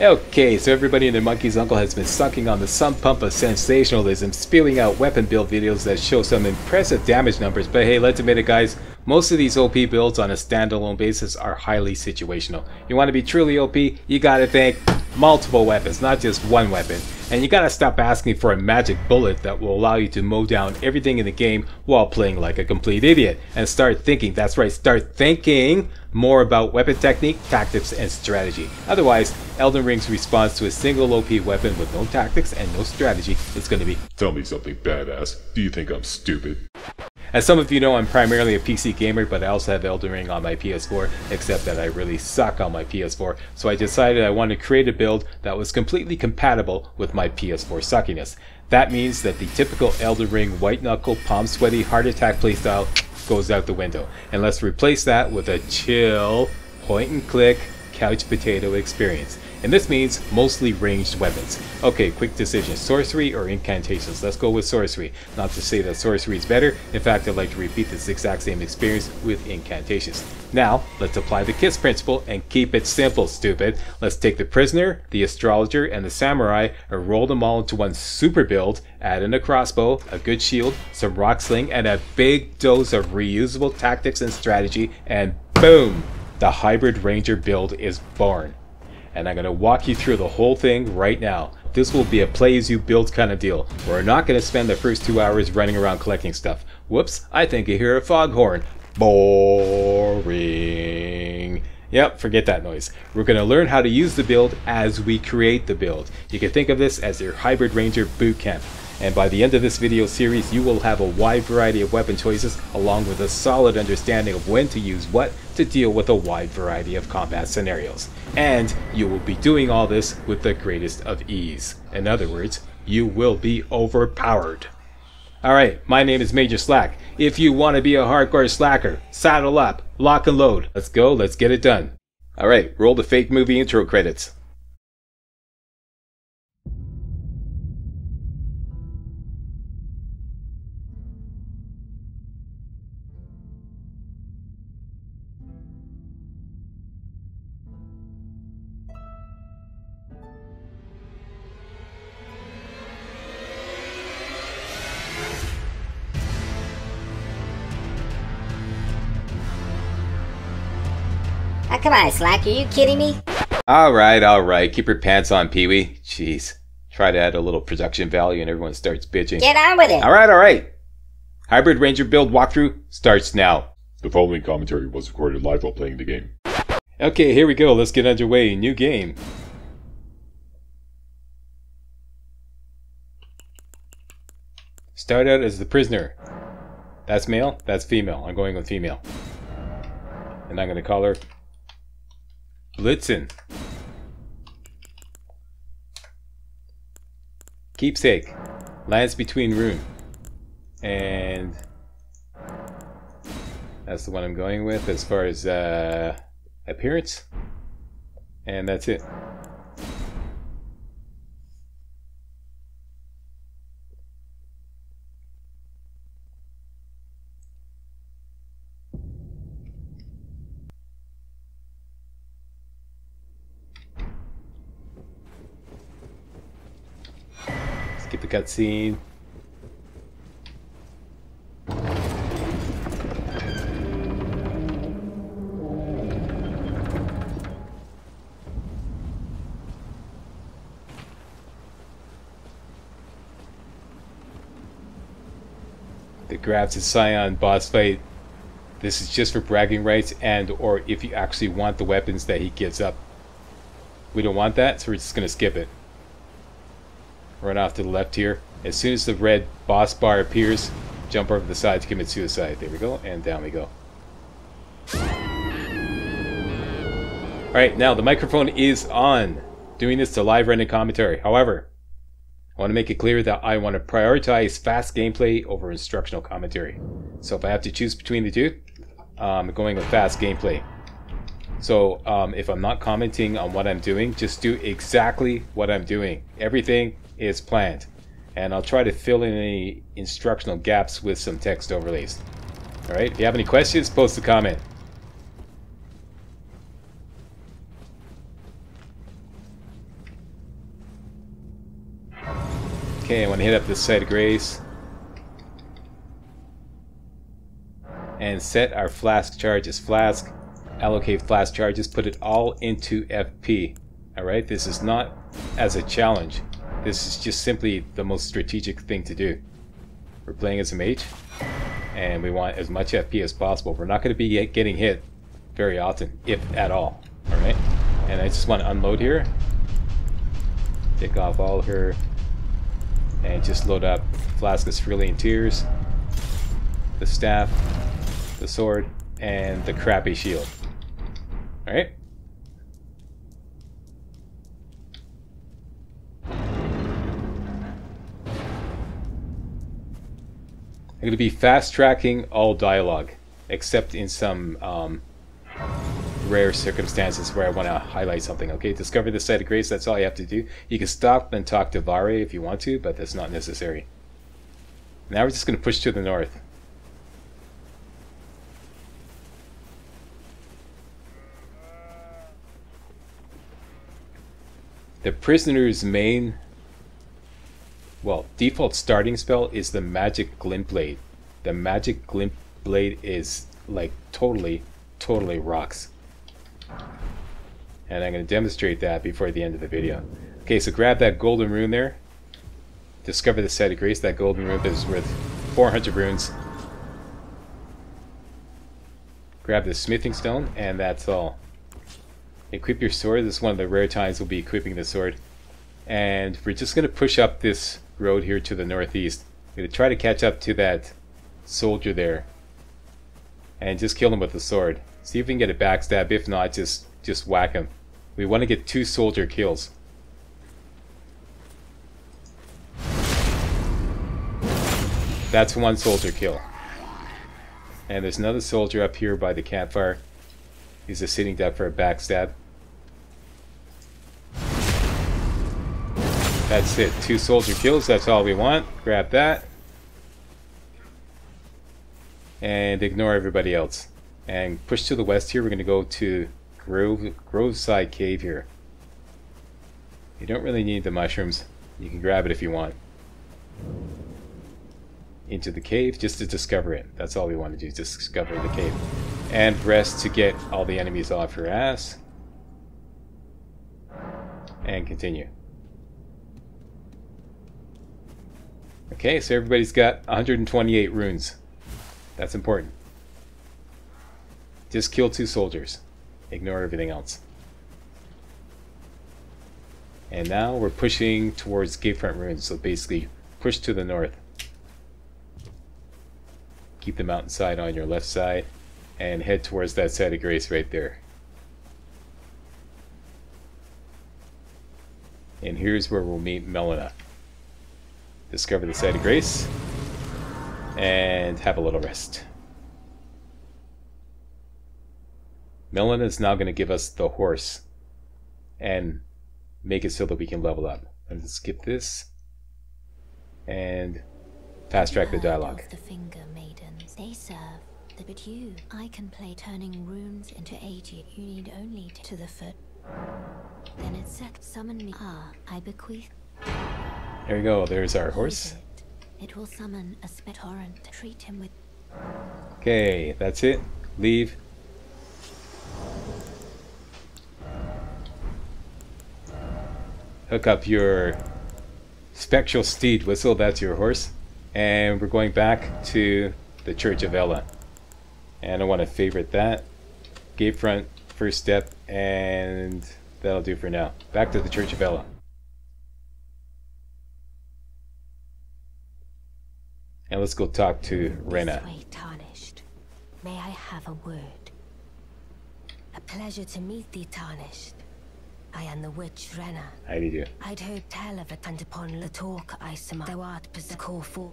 Okay, so everybody and their monkey's uncle has been sucking on the sump pump of sensationalism, spewing out weapon build videos that show some impressive damage numbers, but hey, let's admit it guys, most of these OP builds on a standalone basis are highly situational. You want to be truly OP, you gotta think multiple weapons, not just one weapon. And you gotta stop asking for a magic bullet that will allow you to mow down everything in the game while playing like a complete idiot. And start thinking, that's right, start thinking more about weapon technique, tactics, and strategy. Otherwise, Elden Ring's response to a single OP weapon with no tactics and no strategy is gonna be, Tell me something badass. Do you think I'm stupid? As some of you know, I'm primarily a PC gamer, but I also have Elden Ring on my PS4, except that I really suck on my PS4, so I decided I wanted to create a build that was completely compatible with my PS4 suckiness. That means that the typical Elden Ring white knuckle, palm sweaty, heart attack playstyle goes out the window, and let's replace that with a chill, point and click, couch potato experience. And this means mostly ranged weapons. Okay, quick decision, sorcery or incantations? Let's go with sorcery. Not to say that sorcery is better, in fact I'd like to repeat this exact same experience with incantations. Now, let's apply the KISS principle and keep it simple, stupid. Let's take the prisoner, the astrologer, and the samurai and roll them all into one super build, add in a crossbow, a good shield, some rock sling, and a big dose of reusable tactics and strategy, and boom! The hybrid ranger build is born and I'm going to walk you through the whole thing right now. This will be a play as you build kind of deal. We're not going to spend the first two hours running around collecting stuff. Whoops, I think I hear a foghorn. Boring. Yep, forget that noise. We're going to learn how to use the build as we create the build. You can think of this as your Hybrid Ranger boot camp. And by the end of this video series, you will have a wide variety of weapon choices along with a solid understanding of when to use what to deal with a wide variety of combat scenarios. And you will be doing all this with the greatest of ease. In other words, you will be overpowered. Alright, my name is Major Slack. If you want to be a hardcore slacker, saddle up, lock and load. Let's go, let's get it done. Alright, roll the fake movie intro credits. Ah, come on, Slack, are you kidding me? Alright, alright, keep your pants on, Pee Wee. Jeez. Try to add a little production value and everyone starts bitching. Get on with it! Alright, alright. Hybrid Ranger build walkthrough starts now. The following commentary was recorded live while playing the game. Okay, here we go. Let's get underway. New game. Start out as the prisoner. That's male, that's female. I'm going with female. And I'm going to call her Blitzen. Keepsake. Lands between room. And that's the one I'm going with as far as uh, appearance. And that's it. Cutscene. the Grafted Scion boss fight. This is just for bragging rights and or if you actually want the weapons that he gives up. We don't want that, so we're just gonna skip it. Run off to the left here. As soon as the red boss bar appears, jump over the side to commit suicide. There we go, and down we go. Alright, now the microphone is on. Doing this to live running commentary. However, I want to make it clear that I want to prioritize fast gameplay over instructional commentary. So if I have to choose between the two, I'm going with fast gameplay. So um, if I'm not commenting on what I'm doing, just do exactly what I'm doing. Everything is planned. And I'll try to fill in any instructional gaps with some text overlays. Alright, if you have any questions, post a comment. Okay, I want to hit up the site of grace. And set our flask charges. Flask, allocate flask charges, put it all into FP. Alright, this is not as a challenge. This is just simply the most strategic thing to do. We're playing as a mage, and we want as much FP as possible. We're not going to be getting hit very often, if at all. Alright? And I just want to unload here. Take off all her and just load up Flask of Cerulean Tears, the staff, the sword, and the crappy shield. Alright? I'm going to be fast tracking all dialogue, except in some um, rare circumstances where I want to highlight something. Okay, discover the site of grace, that's all you have to do. You can stop and talk to Varré if you want to, but that's not necessary. Now we're just going to push to the north. The prisoner's main, well, default starting spell is the Magic Glint Blade. The Magic Glint Blade is like totally, totally rocks. And I'm going to demonstrate that before the end of the video. Okay, so grab that golden rune there. Discover the site of grace. That golden rune is worth 400 runes. Grab the smithing stone, and that's all. Equip your sword. This is one of the rare times we'll be equipping the sword. And we're just going to push up this road here to the northeast. We're going to try to catch up to that soldier there. And just kill him with the sword. See if we can get a backstab. If not, just, just whack him. We want to get two soldier kills. That's one soldier kill. And there's another soldier up here by the campfire. He's just sitting down for a backstab. That's it. Two soldier kills. That's all we want. Grab that. And ignore everybody else. And push to the west here. We're going to go to Grove, Groveside Cave here. You don't really need the mushrooms. You can grab it if you want. Into the cave just to discover it. That's all we want to do, discover the cave. And rest to get all the enemies off your ass. And continue. Okay, so everybody's got 128 runes. That's important. Just kill two soldiers. Ignore everything else. And now we're pushing towards Gatefront Ruins, so basically push to the north. Keep the mountainside on your left side and head towards that side of grace right there. And here's where we'll meet Melina. Discover the site of grace and have a little rest. Melina is now going to give us the horse and make it so that we can level up. Let's skip this and fast track the dialogue. The finger maidens, they serve. But you, I can play turning runes into AG. You need only to the foot. Then it's set. Summon me. Ah, I bequeath. There we go. There's our horse. It? will summon a spit torrent. Treat him with. Okay, that's it. Leave. hook up your spectral steed whistle, that's your horse, and we're going back to the Church of Elleh. And I want to favorite that. Gatefront, first step, and that'll do for now. Back to the Church of Elleh. And let's go talk to Renna. Way tarnished. May I have a word? A pleasure to meet thee, tarnished. I am the witch Renna. How do you do? I'd heard tell of it and upon the talk I sum thou art call for.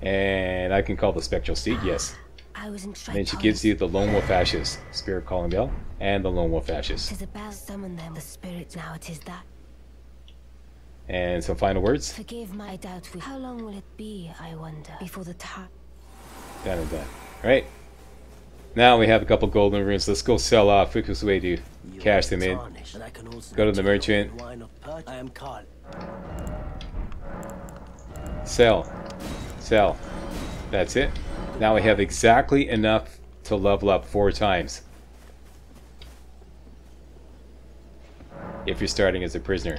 And I can call the spectral steed, ah, yes. I was in and then she gives you the Lone Wolf Ashes, Spirit Calling Bell, and the Lone Wolf Ashes. Tis a bell summon them, the spirits now it is that. And some final words? Forgive my doubt. How long will it be, I wonder, before the time? Done and done. Alright. Now we have a couple golden runes. Let's go sell off. Quickest way to cash them in. Go to the merchant. Sell. Sell. That's it. Now we have exactly enough to level up four times. If you're starting as a prisoner.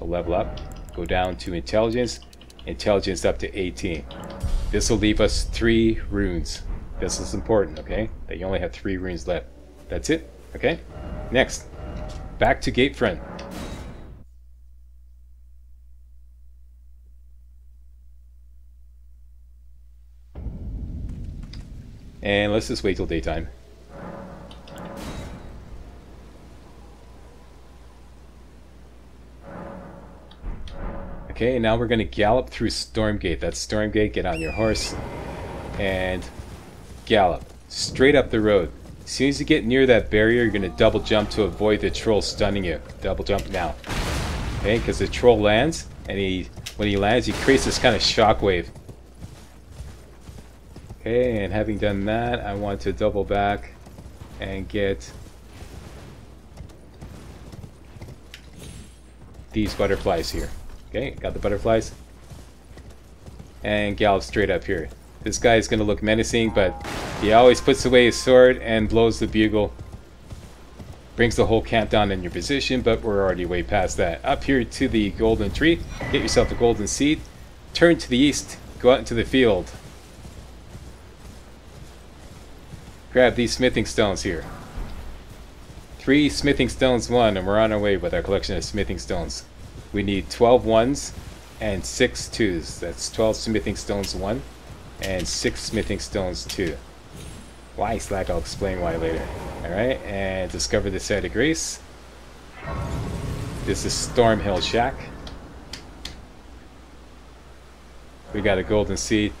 Level up, go down to intelligence, intelligence up to 18. This will leave us three runes. This is important, okay? That you only have three runes left. That's it, okay? Next, back to Gatefront. And let's just wait till daytime. Okay, now we're going to gallop through Stormgate. That's Stormgate. Get on your horse and gallop straight up the road. As soon as you get near that barrier, you're going to double jump to avoid the troll stunning you. Double jump now. Okay, because the troll lands, and he when he lands, he creates this kind of shockwave. Okay, and having done that, I want to double back and get these butterflies here. Okay, got the butterflies. And gallop straight up here. This guy is going to look menacing, but he always puts away his sword and blows the bugle. Brings the whole camp down in your position, but we're already way past that. Up here to the golden tree, get yourself a golden seed. Turn to the east, go out into the field. Grab these smithing stones here. Three smithing stones one, and we're on our way with our collection of smithing stones. We need 12 ones and 6 twos. That's 12 smithing stones 1 and 6 smithing stones 2. Why slack? I'll explain why later. Alright, and discover the site of grace. This is Stormhill Shack. We got a golden seed.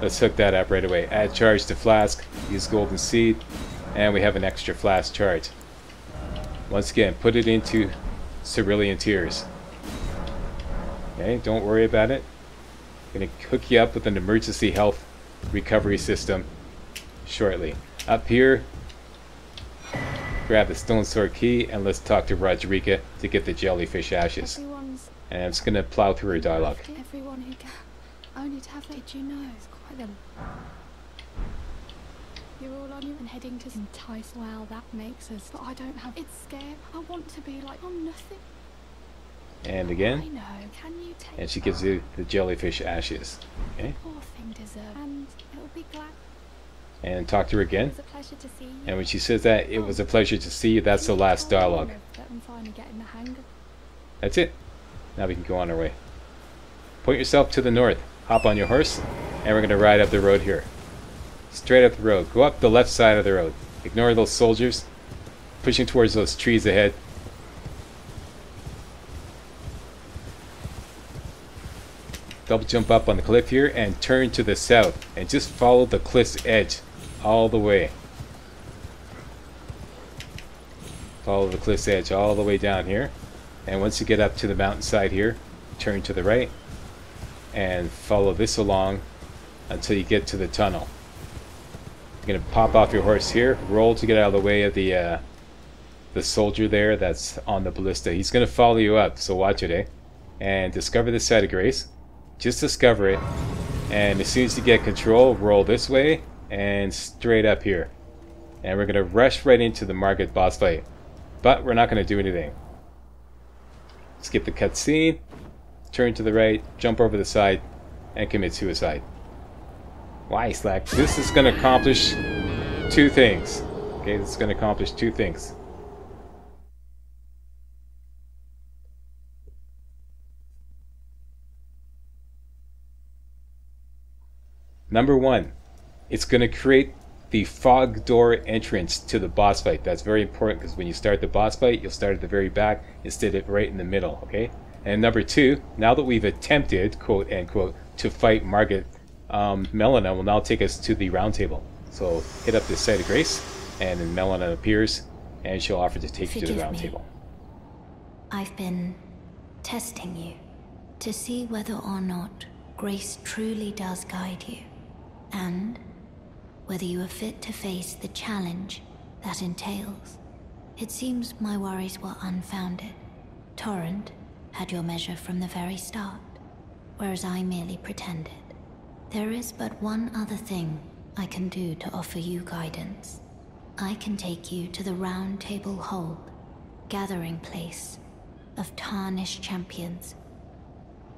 Let's hook that up right away. Add charge to flask, use golden seed, and we have an extra flask charge. Once again, put it into Cerulean Tears. Okay, don't worry about it. I'm Gonna hook you up with an emergency health recovery system shortly. Up here, grab the stone sword key and let's talk to Roderika to get the jellyfish ashes. Everyone's And I'm just gonna plow through her dialogue. everyone who can. Only to have it, you know, it's quite them. You're all on you and heading to entice. Well, that makes us. But I don't have. It's scared. I want to be like I'm nothing. And again, know. Can you take? and she gives you the jellyfish ashes. Okay. And it'll be glad. and talk to her It again. was a pleasure to see you. And when she says that, it was a pleasure to see you, that's the last dialogue. that I'm finally getting the hang of. That's it. Now we can go on our way. Point yourself to the north. Hop on your horse, and we're going to ride up the road here. Straight up the road. Go up the left side of the road. Ignore those soldiers pushing towards those trees ahead. Double jump up on the cliff here and turn to the south and just follow the cliff's edge all the way. Follow the cliff's edge all the way down here. And once you get up to the mountainside here, turn to the right and follow this along until you get to the tunnel. You're gonna pop off your horse here, roll to get out of the way of the uh, the soldier there that's on the ballista. He's gonna follow you up, so watch it, eh? And discover the site of grace. Just discover it, and as soon as you get control, roll this way and straight up here. And we're gonna rush right into the Margit boss fight, but we're not gonna do anything. Skip the cutscene, turn to the right, jump over the side, and commit suicide. Why, Slack? This is going to accomplish two things. Okay, this is going to accomplish two things. Number one, it's going to create the fog door entrance to the boss fight. That's very important because when you start the boss fight, you'll start at the very back instead of right in the middle, okay? And number two, now that we've attempted, quote unquote, to fight Margit, um, Melina will now take us to the round table. So hit up the site of grace, and then Melina appears, and she'll offer to take you to the Forgive round me. table. I've been testing you to see whether or not grace truly does guide you, and whether you are fit to face the challenge that entails. It seems my worries were unfounded. Torrent had your measure from the very start, whereas I merely pretended. There is but one other thing I can do to offer you guidance. I can take you to the Round Table Hold, gathering place of tarnished champions,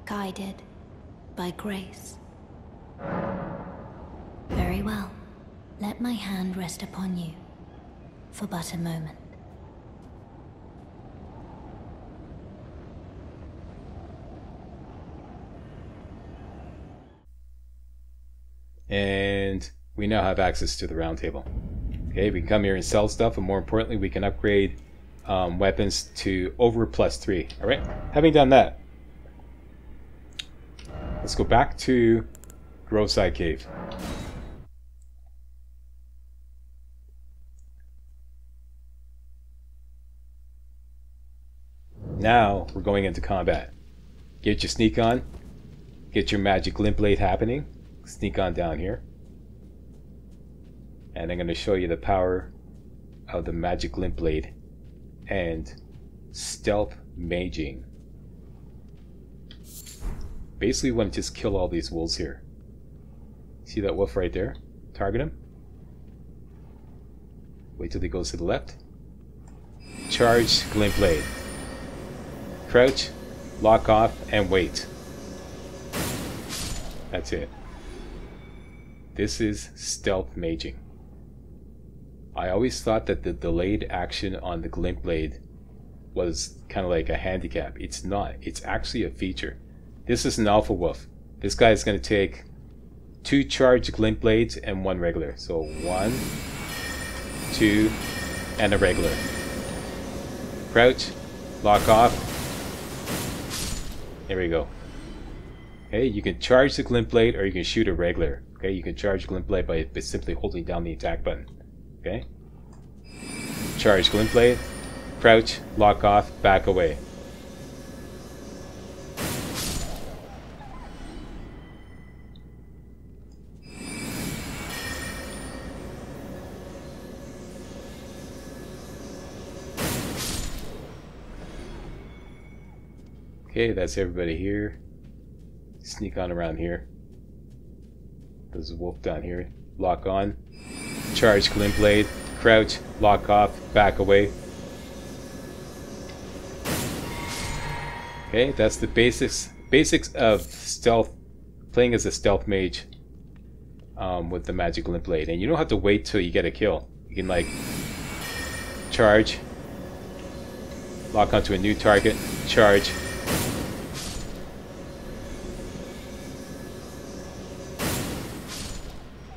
guided by grace. Very well. Let my hand rest upon you for but a moment. And we now have access to the round table. Okay, we can come here and sell stuff, and more importantly, we can upgrade um, weapons to over plus three. All right, having done that, let's go back to Groveside Cave. Now we're going into combat. Get your sneak on. Get your magic glint blade happening. Sneak on down here. And I'm going to show you the power of the magic glint blade and stealth maging. Basically want to just kill all these wolves here. See that wolf right there? Target him. Wait till he goes to the left. Charge glint blade. Crouch, lock off, and wait. That's it. This is stealth maging. I always thought that the delayed action on the glint blade was kind of like a handicap. It's not. It's actually a feature. This is an alpha wolf. This guy is going to take two charged glint blades and one regular. So one, two, and a regular. Crouch, lock off, there we go. Okay, you can charge the glint blade or you can shoot a regular. Okay, you can charge glint blade by, by simply holding down the attack button. Okay? Charge glint blade, crouch, lock off, back away. Okay, that's everybody here. Sneak on around here. There's a wolf down here. Lock on. Charge glint blade. Crouch. Lock off. Back away. Okay, that's the basics basics of stealth playing as a stealth mage um, with the magic glint blade. And you don't have to wait till you get a kill. You can like charge, lock onto a new target, charge,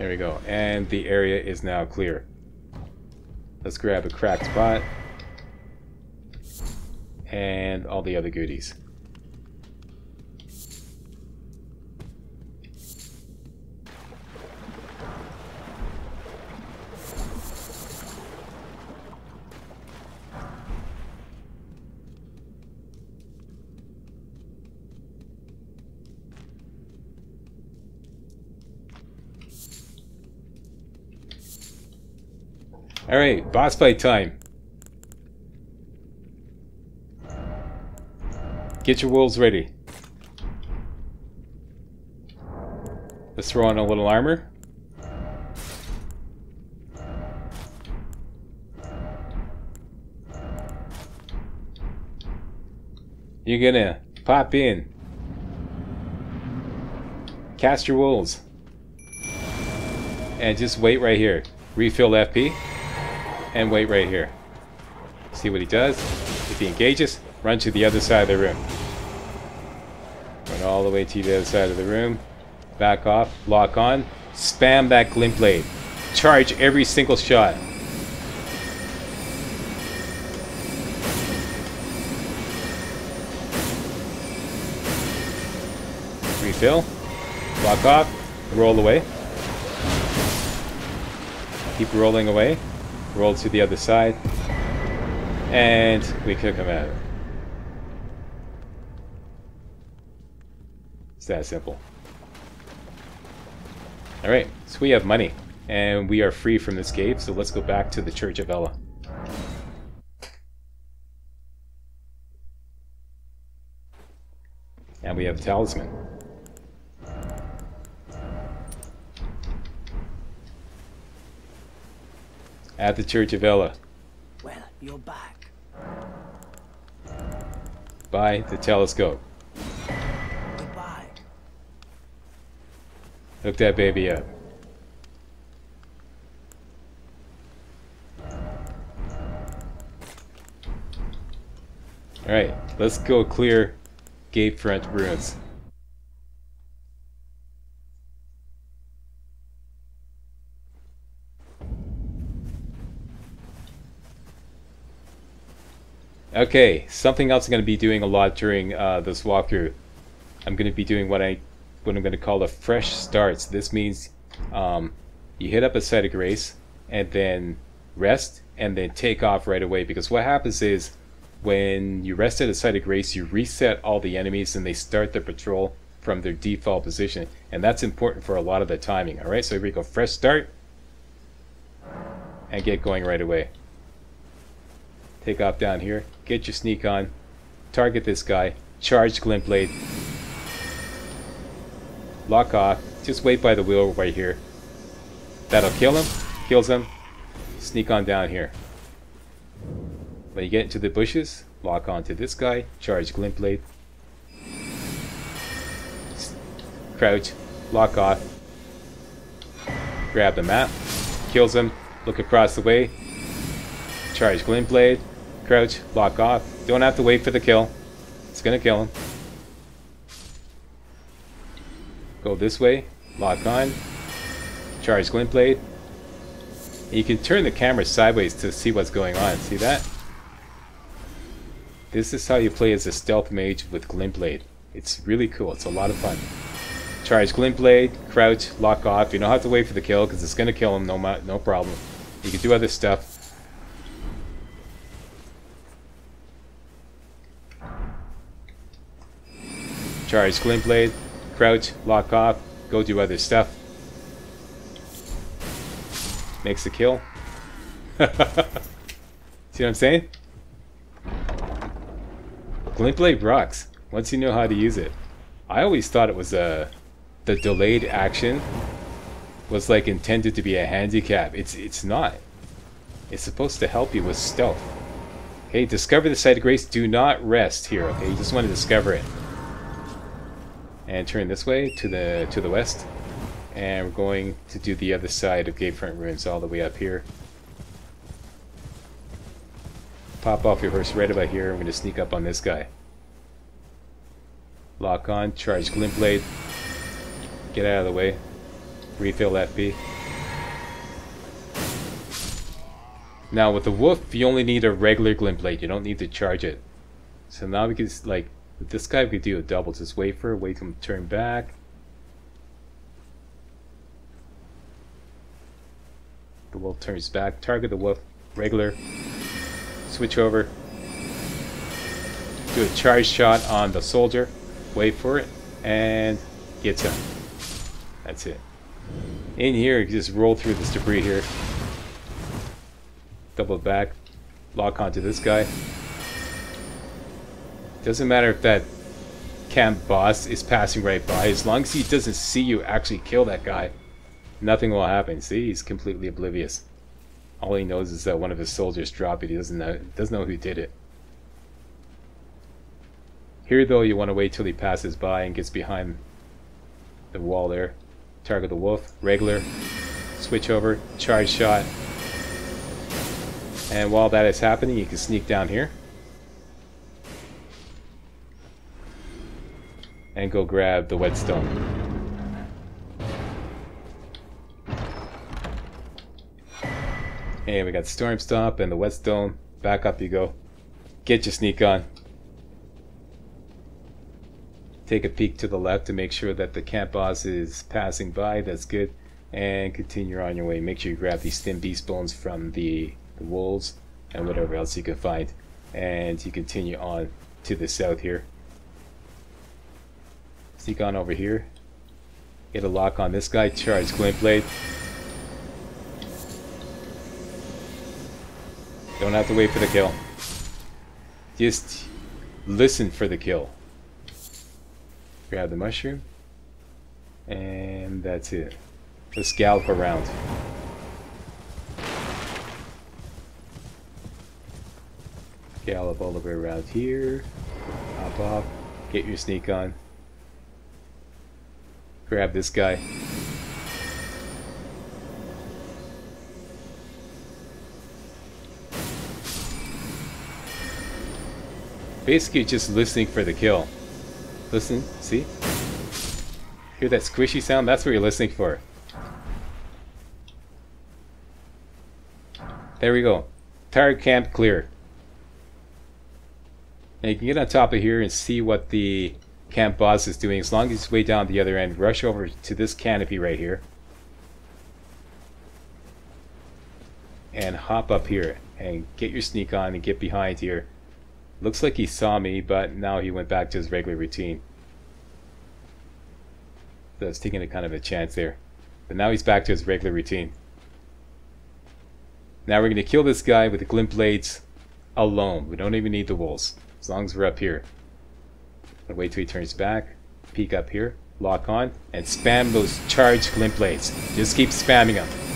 There we go. And the area is now clear. Let's grab a cracked spot. And all the other goodies. Alright, boss fight time. Get your wolves ready. Let's throw on a little armor. You're gonna pop in. Cast your wolves. And just wait right here. Refill FP and wait right here. See what he does. If he engages, run to the other side of the room. Run all the way to the other side of the room. Back off, lock on, spam that glint blade. Charge every single shot. Refill, lock off, roll away. Keep rolling away roll to the other side, and we kick him out. It's that simple. Alright, so we have money, and we are free from this cave, so let's go back to the Church of Elleh. And we have a talisman. At the Church of Elleh. Well, you're back. By the telescope. Goodbye. Hook that baby up. Alright, let's go clear Gatefront ruins. Okay, something else I'm going to be doing a lot during uh, this walkthrough. I'm going to be doing what I what I'm going to call a fresh starts. This means um, you hit up a site of grace and then rest and then take off right away. Because what happens is when you rest at a site of grace you reset all the enemies and they start their patrol from their default position. And that's important for a lot of the timing alright so here we go fresh start and get going right away. Take off down here get your sneak on target this guy charge glint blade lock off. Just wait by the wheel right here. That'll kill him. Kills him. Sneak on down here. When you get into the bushes, lock onto this guy. Charge glint blade. Crouch. Lock off. Grab the map. Kills him. Look across the way. Charge glint blade. Crouch. Lock off. Don't have to wait for the kill. It's gonna kill him. Go this way, lock on, charge glint blade. You can turn the camera sideways to see what's going on. See that? This is how you play as a stealth mage with glint blade. It's really cool. It's a lot of fun. Charge glint blade, crouch, lock off. You don't have to wait for the kill because it's gonna kill him. No, no problem. You can do other stuff. Charge glint blade, crouch, lock off, go do other stuff. Makes a kill. See what I'm saying? Glint Blade rocks, once you know how to use it. I always thought it was a... The delayed action was like intended to be a handicap. It's, it's not. It's supposed to help you with stealth. Okay, discover the site of grace. Do not rest here, okay? You just want to discover it and turn this way to the to the west. And we're going to do the other side of Gatefront Ruins all the way up here. Pop off your horse right about here. I'm going to sneak up on this guy. Lock on charge glint blade. Get out of the way. Refill FP now with the wolf you only need a regular glint blade. You don't need to charge it. So now we can like with this guy, we could do a double. Just wait for it, wait for him to turn back. The wolf turns back. Target the wolf. Regular. Switch over. Do a charge shot on the soldier. Wait for it. And gets him. That's it. In here, you just roll through this debris here. Double back. Lock onto this guy. Doesn't matter if that camp boss is passing right by. As long as he doesn't see you actually kill that guy, nothing will happen. See, he's completely oblivious. All he knows is that one of his soldiers dropped it. He doesn't know doesn't know who did it. Here, though, you want to wait till he passes by and gets behind the wall there. Target the wolf, regular, switch over, charge shot. And while that is happening, you can sneak down here. And go grab the whetstone. And we got Storm Stomp and the whetstone. Back up you go. Get your sneak on. Take a peek to the left to make sure that the camp boss is passing by. That's good. And continue on your way. Make sure you grab these thin beast bones from the, the wolves and whatever else you can find. And you continue on to the south here. Sneak on over here. Get a lock on this guy. Charge Glint Blade. Don't have to wait for the kill. Just listen for the kill. Grab the mushroom. And that's it. Just gallop around. Gallop all the way around here. Hop off. Get your sneak on. Grab this guy. Basically just listening for the kill. Listen, see? Hear that squishy sound? That's what you're listening for. There we go. Target camp clear. Now you can get on top of here and see what the camp boss is doing. As long as he's way down the other end, rush over to this canopy right here. And hop up here and get your sneak on and get behind here. Looks like he saw me, but now he went back to his regular routine. So I was taking a kind of a chance there. But now he's back to his regular routine. Now we're going to kill this guy with the glint blades alone. We don't even need the wolves. As long as we're up here. Wait till he turns back. Peek up here. Lock on. And spam those charged glint blades. Just keep spamming them.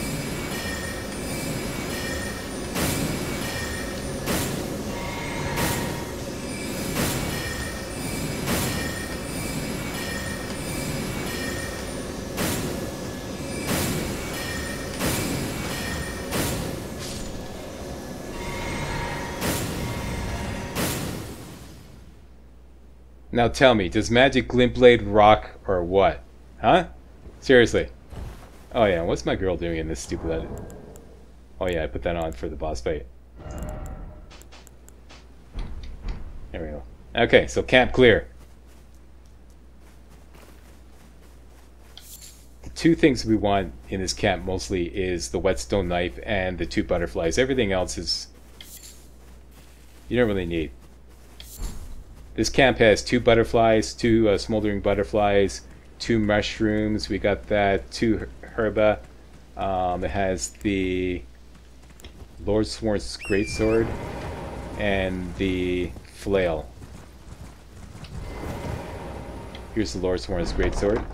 Now tell me, does Magic Glintblade rock or what? Huh? Seriously. Oh yeah, what's my girl doing in this stupid edit? Oh yeah, I put that on for the boss fight. There we go. Okay, so camp clear. The two things we want in this camp mostly is the whetstone knife and the two butterflies. Everything else is... You don't really need. This camp has two butterflies, two uh, smoldering butterflies, two mushrooms. We got that, two herba. Um, it has the Lordsworn's greatsword and the flail. Here's the Lordsworn's greatsword.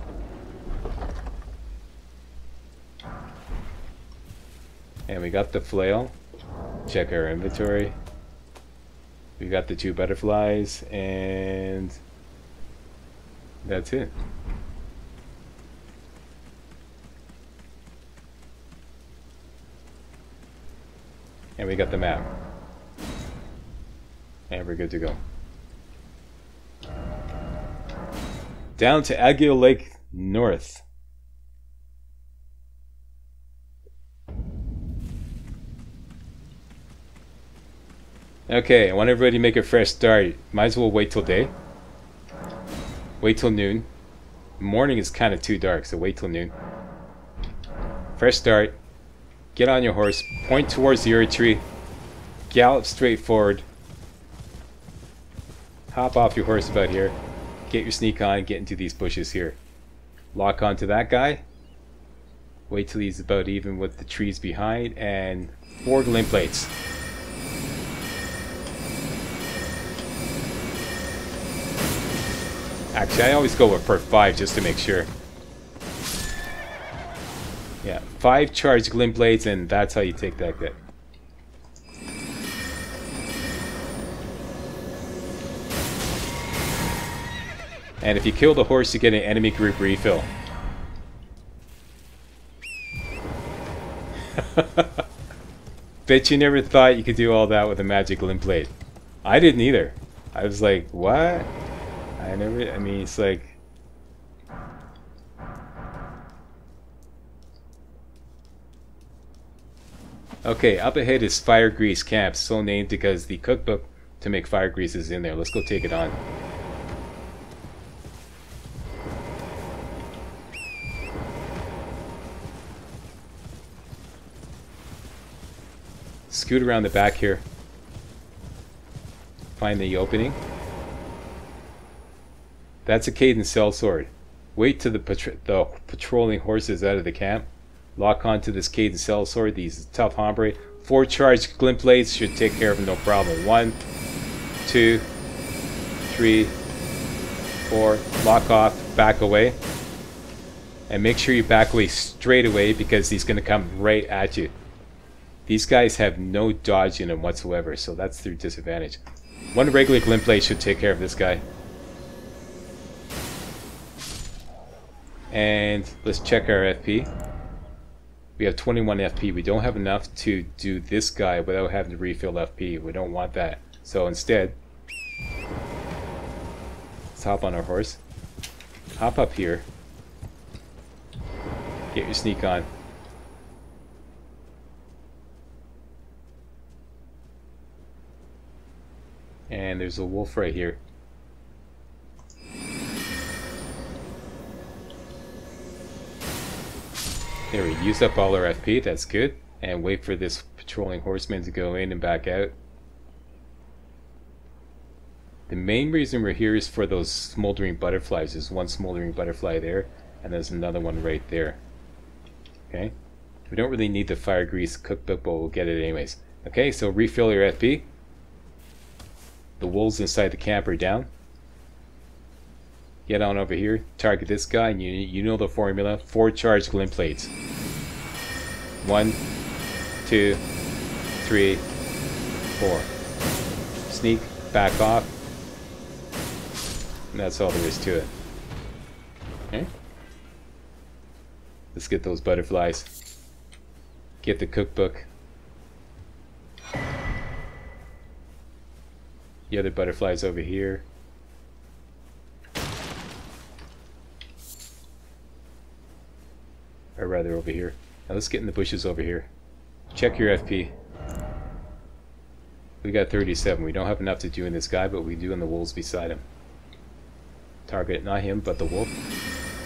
And we got the flail. Check our inventory. We got the two butterflies, and that's it. And we got the map. And we're good to go. Down to Agheel Lake North. Okay, I want everybody to make a fresh start. Might as well wait till day. Wait till noon. Morning is kind of too dark, so wait till noon. Fresh start. Get on your horse. Point towards the Erd tree. Gallop straight forward. Hop off your horse about here. Get your sneak on. Get into these bushes here. Lock onto that guy. Wait till he's about even with the trees behind. And four glint blades. Actually, I always go for five just to make sure. Yeah, five charged glint blades, and that's how you take that hit. And if you kill the horse, you get an enemy group refill. Bet you never thought you could do all that with a magic glint blade. I didn't either. I was like, what? I never, I mean, it's like... Okay, up ahead is Fire Grease Camp, so named because the cookbook to make fire grease is in there. Let's go take it on. Scoot around the back here. Find the opening. That's a Kaiden sellsword. Wait till the, patr the patrolling horses out of the camp. Lock onto this Kaiden sellsword. These tough hombre. Four charged glint blades should take care of them no problem. One, two, three, four. Lock off. Back away. And make sure you back away straight away because he's going to come right at you. These guys have no dodge in them whatsoever, so that's their disadvantage. One regular glint blade should take care of this guy. And let's check our FP. We have 21 FP. We don't have enough to do this guy without having to refill FP. We don't want that. So instead, let's hop on our horse. Hop up here. Get your sneak on. And there's a wolf right here. There we use up all our FP, that's good. And wait for this patrolling horseman to go in and back out. The main reason we're here is for those smoldering butterflies. There's one smoldering butterfly there, and there's another one right there. Okay? We don't really need the fire grease cookbook, but we'll get it anyways. Okay, so refill your FP. The wolves inside the camp are down. Get on over here, target this guy, and you, you know the formula. Four charged glint blades. One, two, three, four. Sneak, back off. And that's all there is to it. Okay? Let's get those butterflies. Get the cookbook. The other butterflies over here. Rather over here. Now let's get in the bushes over here. Check your FP. We got 37. We don't have enough to do in this guy, but we do in the wolves beside him. Target not him, but the wolf.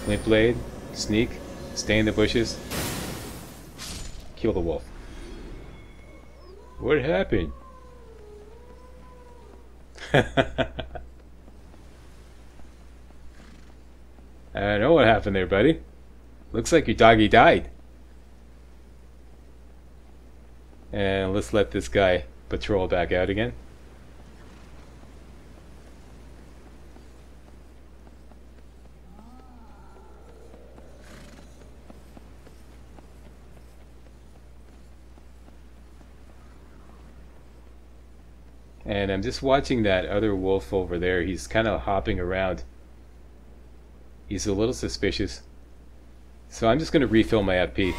Glint blade, sneak, stay in the bushes, kill the wolf. What happened? I know what happened there, buddy. Looks like your doggy died. And let's let this guy patrol back out again. And I'm just watching that other wolf over there. He's kind of hopping around. He's a little suspicious. So I'm just going to refill my FP.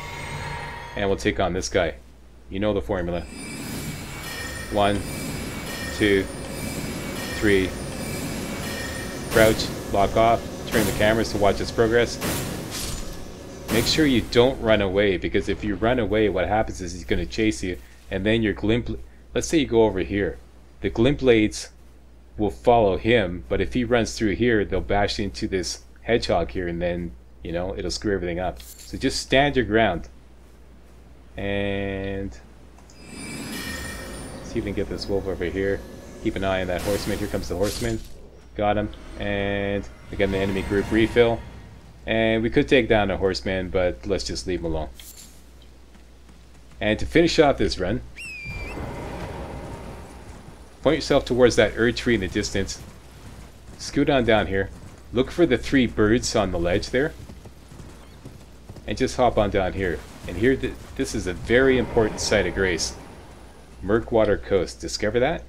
And we'll take on this guy. You know the formula. One, two, three. Crouch, lock off, turn the cameras to watch its progress. Make sure you don't run away, because if you run away, what happens is he's going to chase you, and then your glint... Let's say you go over here. The glint blades will follow him, but if he runs through here, they'll bash into this hedgehog here, and then, you know, it'll screw everything up. So just stand your ground. And... See if we can get this wolf over here. Keep an eye on that horseman. Here comes the horseman. Got him. And again, the enemy group refill. And we could take down a horseman, but let's just leave him alone. And to finish off this run, point yourself towards that Erdtree in the distance. Scoot on down here. Look for the three birds on the ledge there. And just hop on down here. And here, th this is a very important site of grace. Murkwater Coast. Discover that?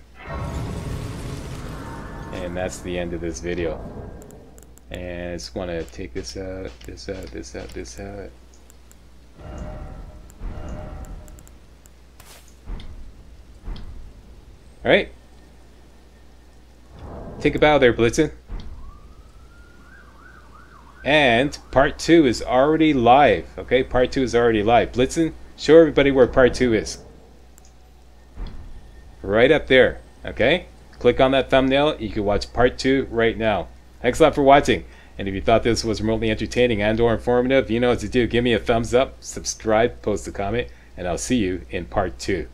And that's the end of this video. And I just want to take this out, this out, this out, this out. Alright. Take a bow there, Blitzen. And part two is already live. Okay, part two is already live. Blitzen, show everybody where part two is. Right up there. Okay? Click on that thumbnail. You can watch part two right now. Thanks a lot for watching. And if you thought this was remotely entertaining and or informative, you know what to do. Give me a thumbs up, subscribe, post a comment, and I'll see you in part two.